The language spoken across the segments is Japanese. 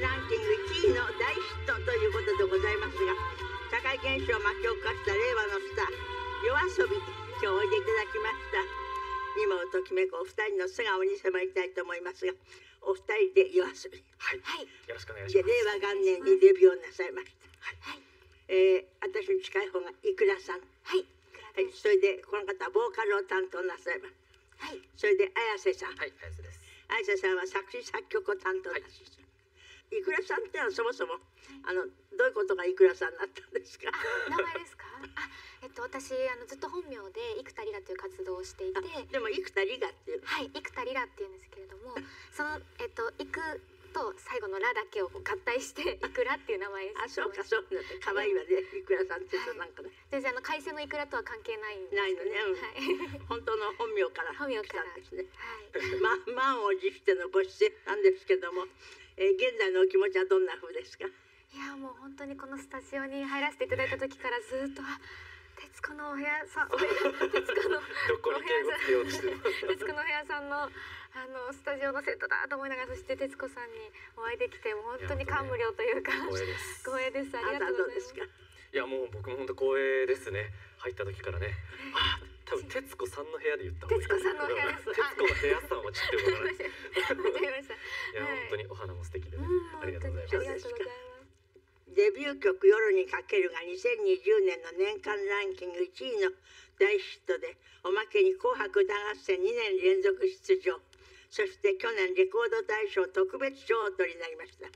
ランキング1位の大ヒットということでございますが社会現象を巻き起こした令和のスター夜遊び今日おいでいただきました。今をときめくお二人の素顔に迫りたいと思いますがお二人で夜遊び。はい、はい。よろしくお願いしでます。令和元年にデビューをなさいました、はい。えー、私に近い方がいくらさん、ははい。い、それでこの方はボーカルを担当なさいます。はい。それで綾瀬さん、はい林です。綾瀬さんは作詞作曲を担当なさい、い、くらさんってのはそもそもあのどういうことがいくらさんになったんですか？あ名前ですか？あえっと私あのずっと本名で生田リラという活動をしていてあでも幾田りがっていう。はい生田リラっていうんですけれどもそのえっと「いく」と最後の「ら」だけを合体して「いくら」っていう名前にあそうかうそうなんだ可愛いわねい。くらさんってなんかね。全然あの海鮮のいくらとは関係ないんですないのね、うん。はい。本当の本名から本名からですね。はい。ま満を持してのご出演なんですけども、えー現在のお気持ちはどんな風ですか？いやもう本当にこのスタジオに入らせていただいた時からずっとあ徹子のお部屋さん お部屋徹子のどこに敬語つけようとしてる 徹子の部屋さんのあのスタジオのセットだと思いながらそして徹子さんにお会いできて本当に感無量というか光栄です。光栄です。ありがとうございます。いやもう僕も本当光栄ですね。入った時からね。あ多分徹子さんの部屋で言った方がいい。徹子さんの部屋です。徹子の部屋さんはちょっとよくわからない間違えました。いや、はい。本当にお花も素敵でね、うんありがとうございます。本当にありがとうございます。デビュー曲「夜にかける」が2020年の年間ランキング1位の大ヒットでおまけに「紅白歌合戦」2年連続出場。そして去年レコード大賞特別賞をお取りになりました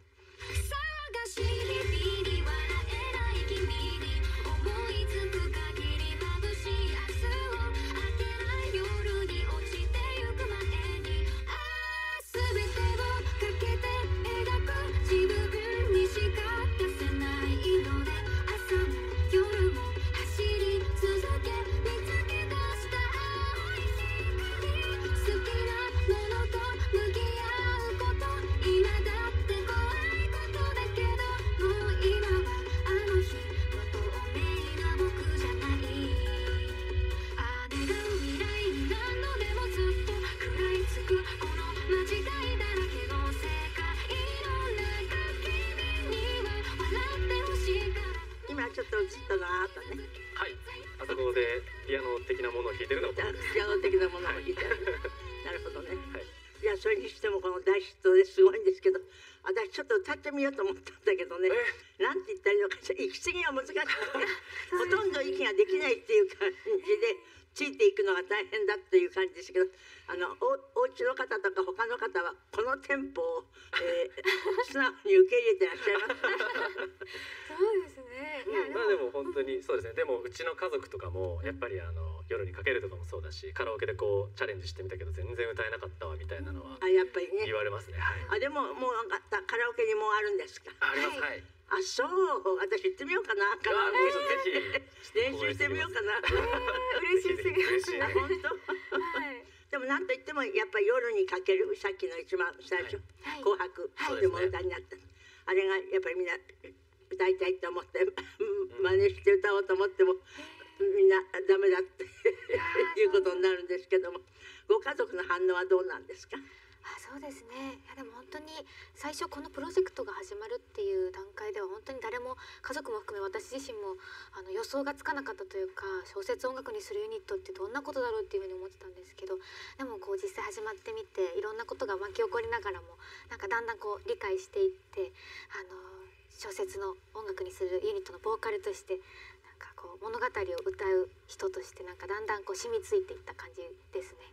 私ちょってみようと思ったんだけどね。なんて言ったらいいのかしら。息継ぎが難しくて ほとんど息ができないっていう感じでついていくのが大変だっていう感じですけどあのおお家の方とか他の方はこのテンポを、えー 素直に受け入れてらっしゃいます。そうですね。うんまあでも本当にそうですね。でもうちの家族とかもやっぱりあの夜にかけるとかもそうだしカラオケでこうチャレンジしてみたけど全然歌えなかったわみたいなのはあやっぱりね。言われますね。はい。あでももうなんかカラオケにもうあるんですか？あります。はい。あそう。私行ってみようかな。カラオケ練習してみようかな。嬉しす。ぎます。嬉しいね。本当？はい。でもなんといってもやっぱり夜にかけるさっきの一番最初、はい。紅白はい。でも歌になった、あれがやっぱりみんな歌いたいと思って真似して歌おうと思ってもみんなダメだっていうことになるんですけどもご家族の反応はどうなんですか？あそうですね。いやでも本当に最初このプロジェクトが始まるっていう段階では本当に誰も家族も含め私自身もあの予想がつかなかったというか小説音楽にするユニットってどんなことだろうっていうふうに思ってたんですけどでもこう実際始まってみていろんなことが巻き起こりながらもなんかだんだんこう理解していってあの小説の音楽にするユニットのボーカルとしてかこう物語を歌う人としてなんかだんだんこう染みついていった感じですね。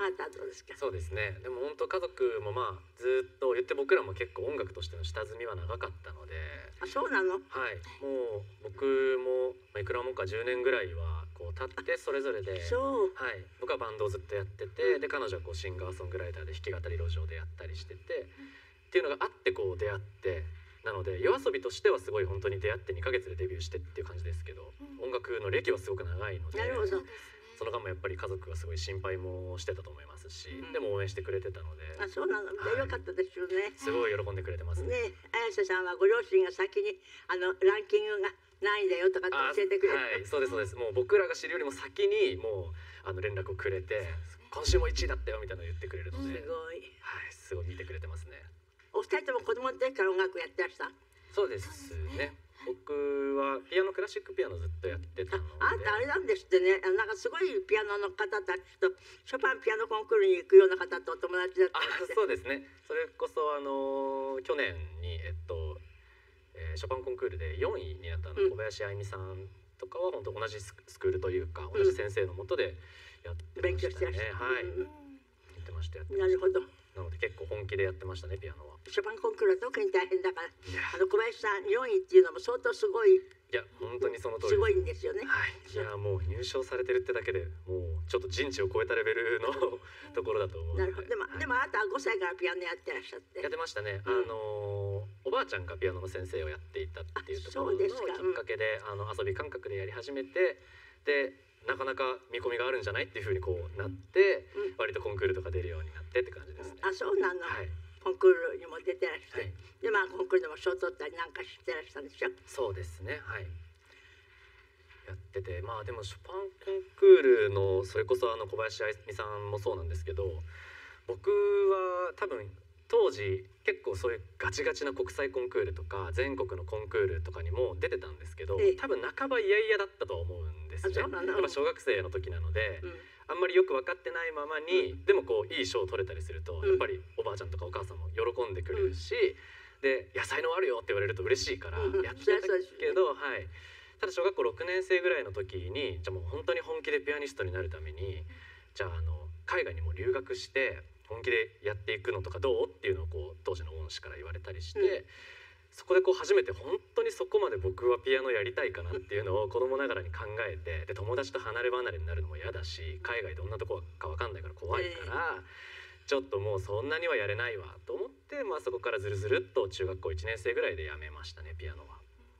あなたはどうですか。そうですね。でも本当家族もまあずっと言って僕らも結構音楽としての下積みは長かったので。あそうなの？はい。もう僕もまあいくらもか10年ぐらいはこう経ってそれぞれでそう。はい、僕はバンドをずっとやっててで彼女はこうシンガーソングライターで弾き語り路上でやったりしててっていうのがあってこう出会ってなので夜遊びとしてはすごい本当に出会って2ヶ月でデビューしてっていう感じですけど、音楽の歴はすごく長いのでなるほど。その間もやっぱり家族がすごい心配もしてたと思いますし、でも応援してくれてたのであそうなの、はいよかったですよね。すごい喜んでくれてますね。ね綾瀬さんはご両親が先にあのランキングが何位だよとかって教えてくれた、はい、そうですそうです。もう僕らが知るよりも先にもうあの連絡をくれて、今週も1位だったよみたいなのを言ってくれるので、すごいはい、すごい。お二人とも子供の時から音楽やってらした？そうですね。僕はピアノクラシックピアノずっとやってたので。ああんたあれなんですってね。あなんかすごいピアノの方たちとショパンピアノコンクールに行くような方とお友達だったありしてそうですね。それこそあの去年にえっと、えーショパンコンクールで4位になった小林愛美さんとかは本当同じスクールというか同じ先生のもとでやってま勉強したね、してらっしゃる。はい、うん。やってましたやってましなるほど。たなので結構本気でやってましたねピアノは。ショパンコンクールは特に大変だから。あの小林さん4位っていうのも相当すごい。いや本当にその通りす。ごいんですよね。はい、いやもう入賞されてるってだけでもうちょっと人知を超えたレベルのところだと思うなるほど。でも、はい。でもあなたは5歳からピアノやってらっしゃって。やってましたね、うんあのおばあちゃんがピアノの先生をやっていたっていうところのきっかけで、あの遊び感覚でやり始めてでなかなか見込みがあるんじゃないっていうふうにこうなって、うん。割とコンクールとか出るようになってって感じですね。あそうなの、はい、コンクールにも出てらして、はい、でまあコンクールでも賞取ったりなんかしてらしたんでしょ？そうですね。はい。やってて。まあでもショパンコンクールのそれこそあの小林愛美さんもそうなんですけど僕は多分当時結構そういうガチガチな国際コンクールとか全国のコンクールとかにも出てたんですけどええ。多分半ば嫌々だったとは思うんですね。やっぱ小学生の時なので、うん。あんまりよく分かってないままに、でもこういい賞を取れたりすると、うん。やっぱりおばあちゃんとかお母さんも喜んでくれるし、で野菜のあるよって言われると嬉しいからうんやってたけど、はい。ただ小学校6年生ぐらいの時にじゃあもう本当に本気でピアニストになるためにじゃああの海外にも留学して本気でやっていくのとかどう？っていうのをこう当時の恩師から言われたりして。うんそこでこう初めて本当にそこまで僕はピアノやりたいかなっていうのを子供ながらに考えてで友達と離れ離れになるのも嫌だし海外どんなとこか分かんないから怖いから、ちょっともうそんなにはやれないわと思って、まあ、そこからずるずるっと中学校1年生ぐらいでやめましたねピアノは。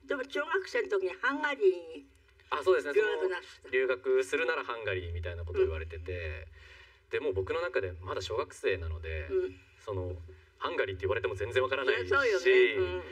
でも中学生の時にハンガリーにあそうですね留学なすった留学するならハンガリーみたいなことを言われてて、でもう僕の中でまだ小学生なので、うん。そのハンガリーって言われても全然わからないし、そりゃそうよね、うん。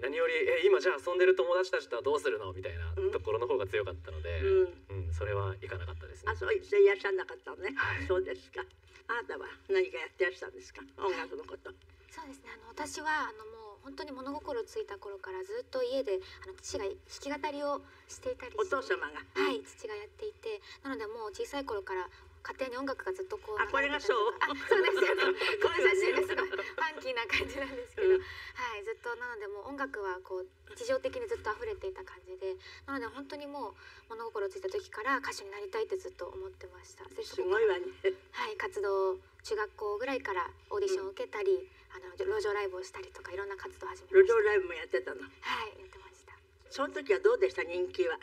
何より「え今じゃあ遊んでる友達たちとはどうするの?」みたいなうんところの方が強かったので、うん。うんそれはいかなかったですね。あ。そういらっしゃらなかったのね、はい。そうですか。あなたは何かやってらしたんですか？音楽のこと。そうですね。あの私はあのもう本当に物心ついた頃からずっと家であの父が弾き語りをしていたりおして父様が。はい父がやっていてなのでもう小さい頃から家庭に音楽がずっとこうあこれがそう流れてたりとか。あそうですよねこの写真がすごい。ファンキーな感じなんですけど、うん。はいずっとなのでもう音楽はこう日常的にずっと溢れていた感じで。なので本当にもう物心ついた時から歌手になりたいってずっと思ってました。ですごいわね。はい、活動中学校ぐらいからオーディションを受けたり、あの路上ライブをしたりとかいろんな活動を始めました。路上ライブもやってたの。はい、やってました。いその時はどうでした？人気は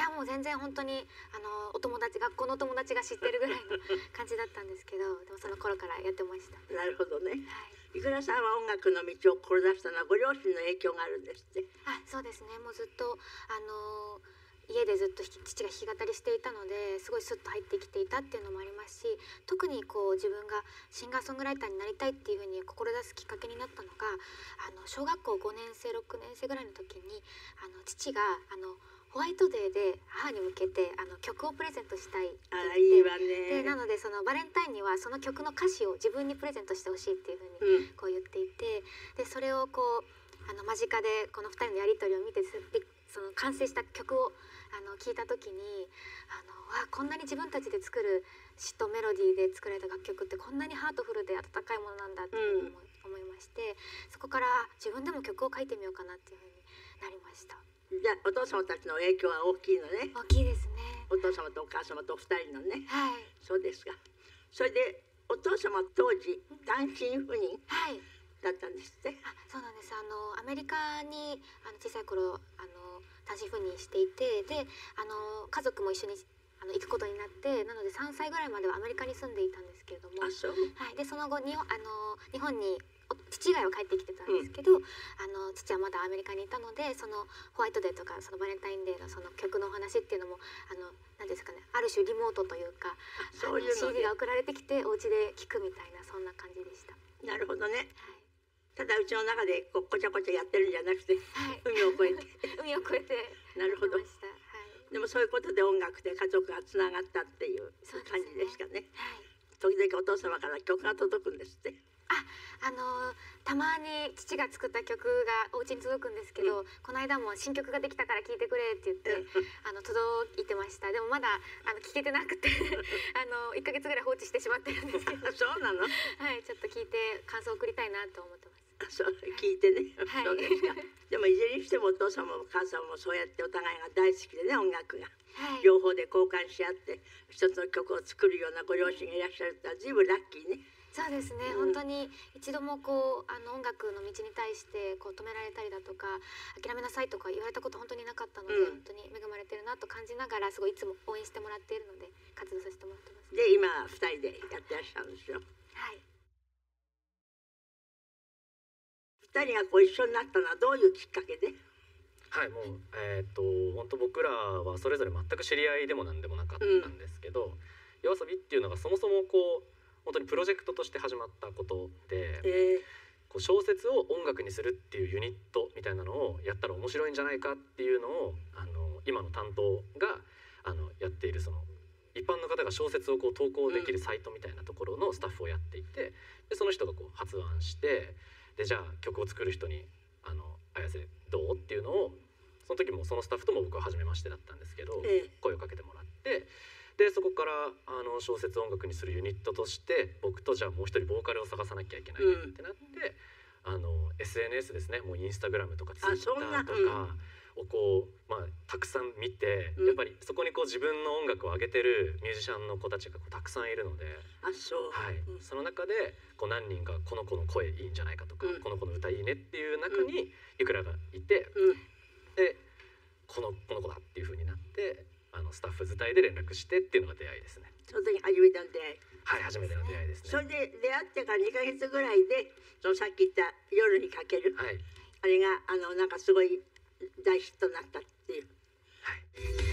やもう全然本当にあのお友達学校のお友達が知ってるぐらいの感じだったんですけど、でもその頃からやってました。はなるほどねい。いくらさんは音楽の道を志したのはご両親の影響があるんですってあ、そうですね。もうずっとあの家でずっと父が弾き語りしていたのですごいスッと入ってきていたっていうのもありますし特にこう自分がシンガーソングライターになりたいっていうふうに志すきっかけになったのがあの小学校5年生6年生ぐらいの時にあの父があのホワイトデーで母に向けてあの曲をプレゼントしたいって言って。いいわでねなのでそのバレンタインにはその曲の歌詞を自分にプレゼントしてほしいっていうふうにうん。こう言っていて。でそれをこうあの間近でこの2人のやり取りを見てその完成した曲をあの聞いた時にあのわあこんなに自分たちで作る詩とメロディーで作られた楽曲ってこんなにハートフルで温かいものなんだっていうふうに思い,、思いまして。そこから自分でも曲を書いてみようかなっていうふうになりましたじゃあお父様たちの影響は大きいのね。大きいですね。お父様とお母様とお二人のね。はい。そうですか。それでお父様当時単身赴任はい。だったんですって？あそうなんです。あのアメリカにあの小さい頃あの単身赴任していてであの家族も一緒にあの行くことになってなので3歳ぐらいまではアメリカに住んでいたんですけれども、あそう。はい、でその後にあの日本にお父以外は帰ってきてたんですけど、あの父はまだアメリカにいたのでそのホワイトデーとかそのバレンタインデーのその曲のお話っていうのもあの何ですかねある種リモートというかそういう CD が送られてきてお家で聴くみたいなそんな感じでした。なるほどね。はい。ただうちの中でこうこちゃこちゃやってるんじゃなくてはい、海を越えて。海を越えてなるほど。はい。でもそういうことで音楽で家族がつながったっていう感じですかね。はい。時々お父様から曲が届くんですってあのたまに父が作った曲がお家に届くんですけど、この間も新曲ができたから聴いてくれって言って、あの届いてました。でもまだあの聴けてなくて あの1ヶ月ぐらい放置してしまってるんですけど。そうなの？はいちょっと聞いて感想を送りたいなと思ってます。そう。聞いてね、はい。そうですか。でもいずれにしてもお父さんもお母さんもそうやってお互いが大好きでね音楽が。はい。両方で交換し合って一つの曲を作るようなご両親がいらっしゃるってのは随分ラッキーねそうですね、うん。本当に一度もこうあの音楽の道に対してこう止められたりだとか諦めなさいとか言われたこと本当になかったので、うん。本当に恵まれてるなと感じながらすごいいつも応援してもらっているので活動させてもらってます。で今二人でやってらっしゃるんですよはい、二人がこう一緒になったのはどういうきっかけで？はいもうえーっと本当僕らはそれぞれ全く知り合いでもなんでもなかったんですけど、夜遊びっていうのがそもそもこう本当にプロジェクトとして始まったことで、えこう小説を音楽にするっていうユニットみたいなのをやったら面白いんじゃないかっていうのをあの今の担当があのやっているその一般の方が小説をこう投稿できるサイトみたいなところのスタッフをやっていてでその人がこう発案してでじゃあ曲を作る人に「あの綾瀬どう?」っていうのをその時もそのスタッフとも僕は初めましてだったんですけど、ええ声をかけてもらってでそこからあの小説を音楽にするユニットとして僕とじゃあもう一人ボーカルを探さなきゃいけないってなって、あの SNS ですね。もうインスタグラムとかツイッターとかをこう、まあ、たくさん見て、うん。やっぱりそこにこう自分の音楽を上げてるミュージシャンの子たちがこうたくさんいるので。あそう、はい。うん。その中でこう何人がこの子の声いいんじゃないかとか、うん。この子の歌いいねっていう中にいくらがいて、うん。でこのこの子だっていう風になってあのスタッフ伝いで連絡してっていうのが出会いですね。その時初めての出会い。はい初めての出会いですそねれで出会ってから2ヶ月ぐらいでそのさっき言った「夜にかける。はい」あれがあのなんかすごい大ヒットになったっていう。はい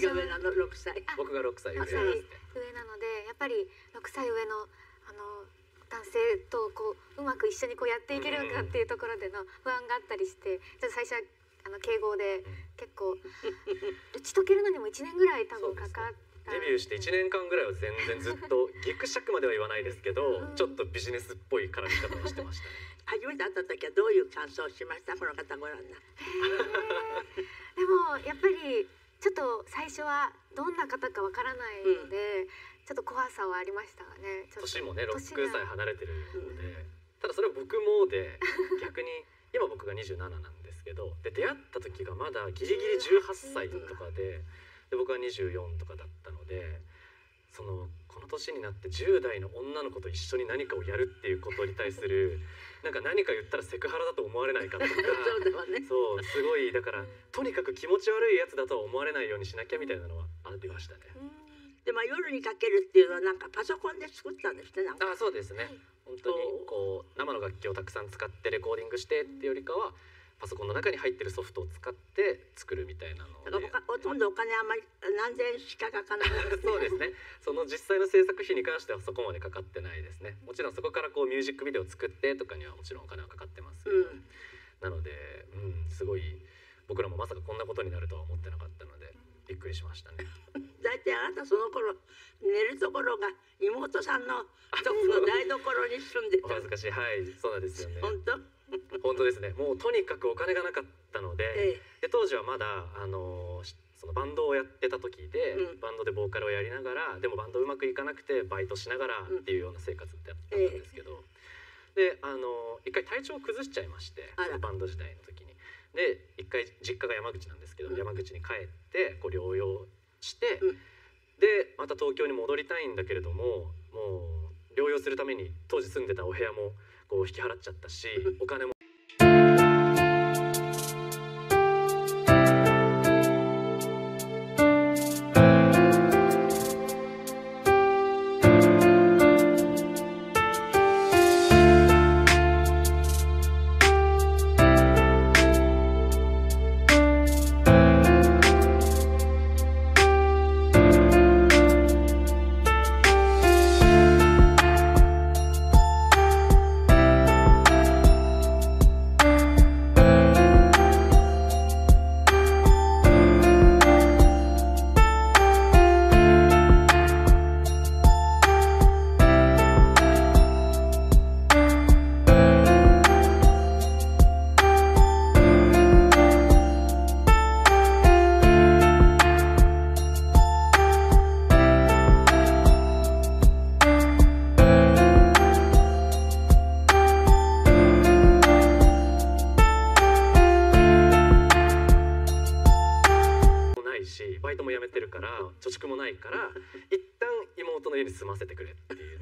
上なの6歳。僕が6歳。上6歳ですね。上なのでやっぱり6歳上のあの男性とこううまく一緒にこうやっていけるのかっていうところでの不安があったりしてちょっと最初はあの敬語で結構打ち解けるのにも1年ぐらい多分かかったデビューして1年間ぐらいは全然ずっとギクシャクまでは言わないですけど、うん。ちょっとビジネスっぽい絡み方をしてましたね。初めて会った時はどういう感想をしました？この方ご覧になって。でもやっぱりちょっと最初はどんな方かわからないので、ちょっと怖さはありましたがね年もね6年が。歳離れてるのでただそれは僕もで逆に今僕が27なんですけどで出会った時がまだギリギリ18歳とかでで僕は24とかだったのでそのこの年になって10代の女の子と一緒に何かをやるっていうことに対するなんか何か言ったらセクハラだと思われないかとか そうだわね。そうすごいだからとにかく気持ち悪いやつだとは思われないようにしなきゃみたいなのはありましたね。でまあ夜にかけるっていうのはなんかパソコンで作ったんですねなんか。あそうですね、本当にこう生の楽器をたくさん使ってレコーディングしてっていうよりかはパソコンの中に入ってるソフトを使って作るみたいなので。ほとんどお金あんまり何千円しかかかないそうですね。その実際の制作費に関してはそこまでかかってないですね。もちろんそこからこうミュージックビデオを作ってとかにはもちろんお金はかかってますけど、うん。なので、うん、すごい僕らもまさかこんなことになるとは思ってなかったのでびっくりしましたね。大体あなたその頃寝るところが妹さんのとこの台所に住んでおた恥ずかしい。はいそうなんですよね。本当？本当ですね。もうとにかくお金がなかったので,、ええ。で当時はまだあのしそのバンドをやってた時で、うん。バンドでボーカルをやりながらでもバンドうまくいかなくてバイトしながらっていうような生活だったんですけど、であの一回体調を崩しちゃいましてバンド時代の時に。で一回実家が山口なんですけど、うん。山口に帰ってこう療養して、うん。でまた東京に戻りたいんだけれどももう療養するために当時住んでたお部屋もこう引き払っちゃったしお金も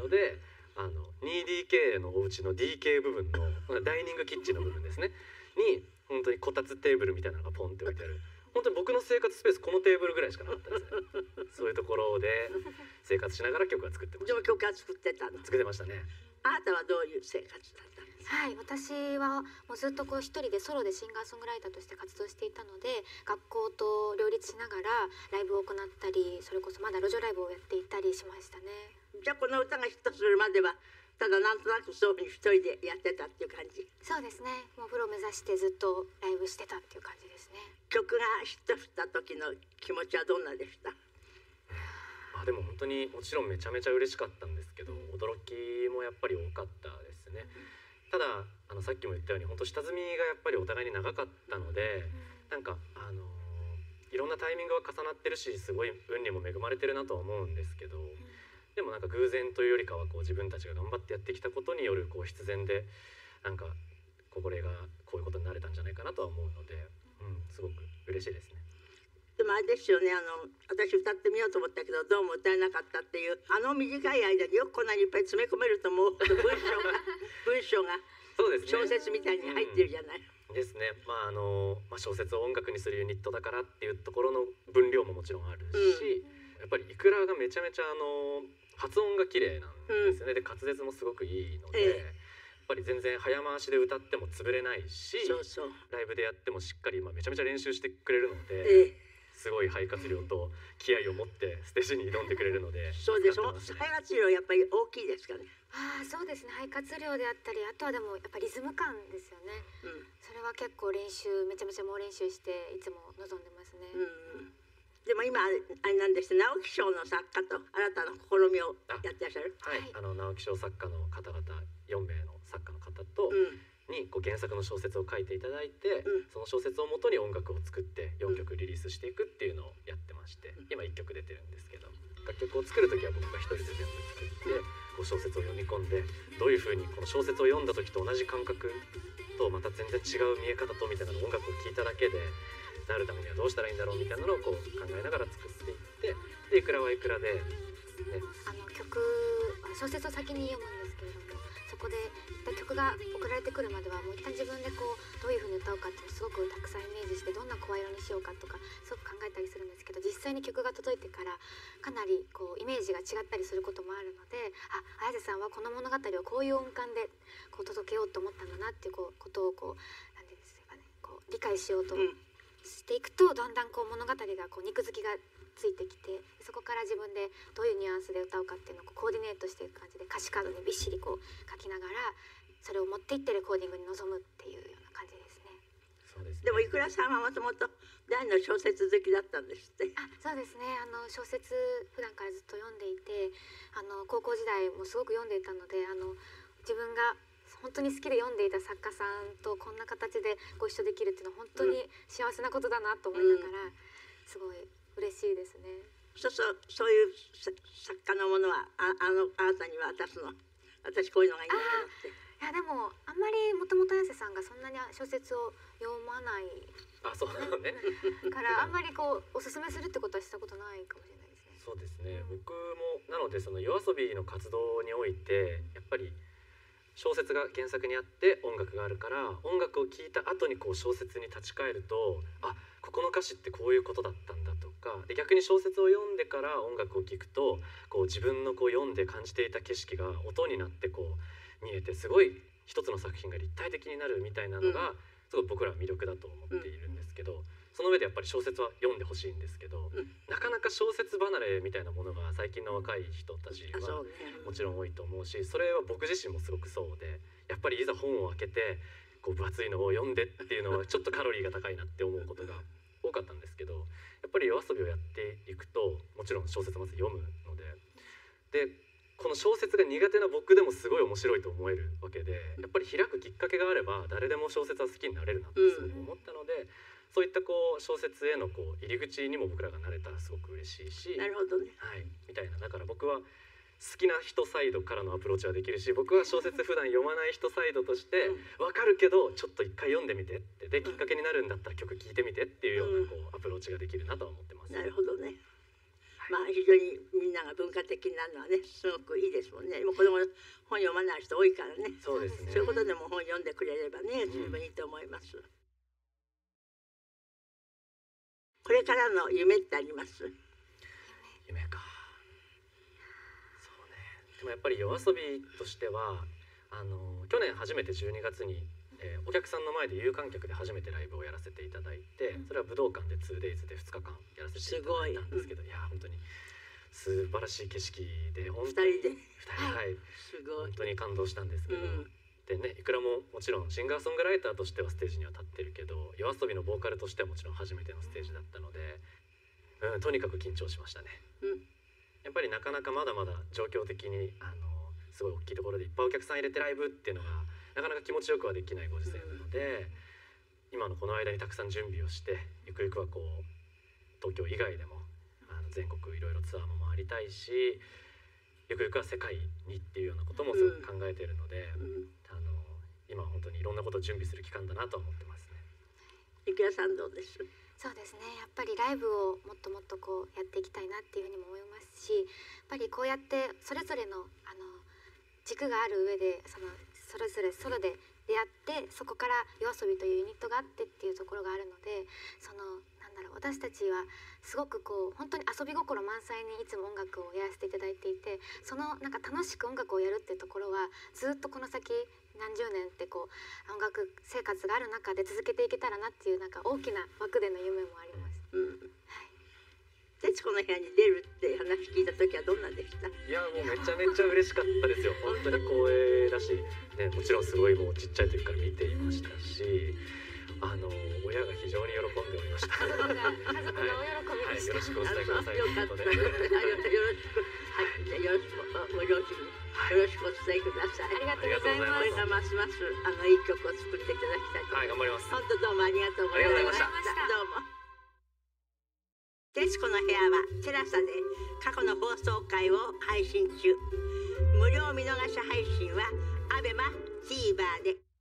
のであの 2DK のお家の DK 部分のまあダイニングキッチンの部分ですね。に本当にこたつテーブルみたいなのがポンって置いてある。本当に僕の生活スペースこのテーブルぐらいしかなかったですね。そういうところで生活しながら曲は作ってましでも曲は作ってたの。た作ってましたね。あなたはどういう生活だったんですか？はい、私はもうずっとこう一人でソロでシンガーソングライターとして活動していたので学校と両立しながらライブを行ったりそれこそまだ路上ライブをやっていたりしましたねじゃあこの歌がヒットするまではただなんとなくそういうふうに一人でやってたっていう感じ。そうですね。もうプロ目指してずっとライブしてたっていう感じですね。曲がヒットした時の気持ちはどんなでした？まあでも本当にもちろんめちゃめちゃ嬉しかったんですけど驚きもやっぱり多かったですね。ただあのさっきも言ったように本当下積みがやっぱりお互いに長かったのでなんかあのいろんなタイミングは重なってるしすごい運にも恵まれてるなとは思うんですけどでもなんか偶然というよりかはこう自分たちが頑張ってやってきたことによるこう必然でなんかこれがこういうことになれたんじゃないかなとは思うので、うん、すごく嬉しいですね。でもあれですよねあの私歌ってみようと思ったけどどうも歌えなかったっていうあの短い間によくこんなにいっぱい詰め込めると思う文章が 文章がそうですね。小説みたいに入ってるじゃない、ですね。まああの、まあ、小説を音楽にするユニットだからっていうところの分量ももちろんあるし、やっぱりイクラがめちゃめちゃあの発音が綺麗なんですよね、で滑舌もすごくいいので、ええ。やっぱり全然早回しで歌っても潰れないしライブでやってもしっかり、まあ、めちゃめちゃ練習してくれるので、ええ。すごい肺活量と気合を持ってステージに挑んでくれるのでそうでしょ？助かってますね。開発量やっぱり大きいですかね。ああそうですね。肺活量であったりあとはでもやっぱリズム感ですよね。うん。それは結構練習めちゃめちゃ猛練習していつも臨んでますね、うんでも今あれなんですね直木賞の作家と新たな試みをやってらっしゃる？はい、はい。あの直木賞作家の方々4名の作家の方と、うん。にこう原作の小説を書いていただいて、うん。その小説をもとに音楽を作って4曲リリースしていくっていうのをやってまして、今1曲出てるんですけど楽曲を作る時は僕が一人で全部作ってこう小説を読み込んでどういうふうにこの小説を読んだ時と同じ感覚とまた全然違う見え方とみたいなのを音楽を聴いただけでなるためにはどうしたらいいんだろうみたいなのをこう考えながら作っていってでいくらはいくらで、ね、あの曲小説を先に読むんですけれどもそこで曲が送られてくるまではもう一旦自分でこうどういう風に歌おうかっていうのをすごくたくさんイメージしてどんな声色にしようかとかすごく考えたりするんですけど実際に曲が届いてからかなりこうイメージが違ったりすることもあるのであ綾瀬さんはこの物語をこういう音感でこう届けようと思ったんだなっていうこうことをこう何て言うんですかねこう理解しようとうんしていくとだんだんこう物語がこう肉付きがついてきてそこから自分でどういうニュアンスで歌うかっていうのをコーディネートしていく感じで歌詞カードにびっしりこう書きながらそれを持っていってレコーディングに臨むっていうような感じですね。そうですね。でもいくらさんはもともと大の小説好きだったんですって。あそうですね。あの小説普段からずっと読んでいてあの高校時代もすごく読んでいたのであの自分が本当に好きで読んでいた作家さんとこんな形でご一緒できるっていうのは本当に幸せなことだなと思いながら、すごい嬉しいですね。そうそう。そういうさ作家のものはああのあなたに渡すの。私こういうのがいいんだけどって。いやでもあんまりもともと綾瀬さんがそんなに小説を読まないあそうね。からあんまりこうおすすめするってことはしたことないかもしれないですね。そうですね。僕もなのでその夜遊びの活動においてやっぱり小説が原作にあって音楽があるから音楽を聴いた後にこう小説に立ち返るとあここの歌詞ってこういうことだったんだとかで逆に小説を読んでから音楽を聴くとこう自分のこう読んで感じていた景色が音になってこう見えてすごい一つの作品が立体的になるみたいなのが、すごい僕らは魅力だと思っているんですけど、その上でやっぱり小説は読んでほしいんですけど、うん。なかなか小説離れみたいなものが最近の若い人たちはもちろん多いと思うしそれは僕自身もすごくそうでやっぱりいざ本を開けてこう分厚いのを読んでっていうのはちょっとカロリーが高いなって思うことが多かったんですけどやっぱり夜遊びをやっていくともちろん小説まず読むのででこの小説が苦手な僕でもすごい面白いと思えるわけでやっぱり開くきっかけがあれば誰でも小説は好きになれるなってすごく思ったので、そういったこう小説へのこう入り口にも僕らがなれたらすごく嬉しいし。なるほどねはい、みたいなだから僕は好きな人サイドからのアプローチはできるし僕は小説普段読まない人サイドとして分かるけどちょっと一回読んでみてってできっかけになるんだったら曲聴いてみてっていうようなこうアプローチができるなとは思ってます。なるほどねまあ非常にみんなが文化的になるのはねすごくいいですもんね。今子供の本読まない人多いからね。そうですねそういうことでも本読んでくれればね十分いいと思います。これからの夢ってあります？夢か。そうね。でもやっぱり夜遊びとしてはあの去年初めて12月に、えーお客さんの前で有観客で初めてライブをやらせていただいてそれは武道館で 2days で2日間やらせていただいたんですけどい。や本当に素晴らしい景色で本当に二人で。二人はい。すごい。本。当に感動したんですけど、うんでねいくらももちろんシンガーソングライターとしてはステージには立ってるけど夜遊びのボーカルとしてはもちろん初めてのステージだったので、うん、とにかく緊張しましたね。うんやっぱりなかなかまだまだ状況的にあのすごい大きいところでいっぱいお客さん入れてライブっていうのがなかなか気持ちよくはできないご時世なので、今のこの間にたくさん準備をしてゆくゆくはこう東京以外でもあの全国いろいろツアーも回りたいしゆくゆくは世界にっていうようなこともすごく考えているので、うんあの今は本当にいろんなことを準備する期間だなとは思ってますね。ゆきやさんどうです？そうですねやっぱりライブをもっともっとこうやっていきたいなっていうふうにも思いますしやっぱりこうやってそれぞれのあの軸がある上でそのそれぞれソロで出会ってそこから夜遊びというユニットがあってっていうところがあるのでそのなんだろう私たちはすごくこう本当に遊び心満載にいつも音楽をやらせていただいていてそのなんか楽しく音楽をやるっていうところはずっとこの先何十年ってこう音楽生活がある中で続けていけたらなっていうなんか大きな枠での夢もあります。うん。はい徹子の部屋に出るって話聞いた時はどんなでした？いやもうめちゃめちゃ嬉しかったですよ本当に光栄だし、ね、もちろんすごいもうちっちゃい時から見ていましたしあの親が非常に喜んでおりました。家族が家族が大喜びはい、でした。よろしくお伝えください。よかった。とよろしく。はい、よろしく。ご両親によろしくお伝えください。ありがとうございます。これからますますあのいい曲を作っていただきたいとはい、頑張ります。本当どうもありがとうございました。ありがとうございましたどうも。徹子の部屋はテラサで過去の放送回を配信中。無料見逃し配信はアベマ TVer で。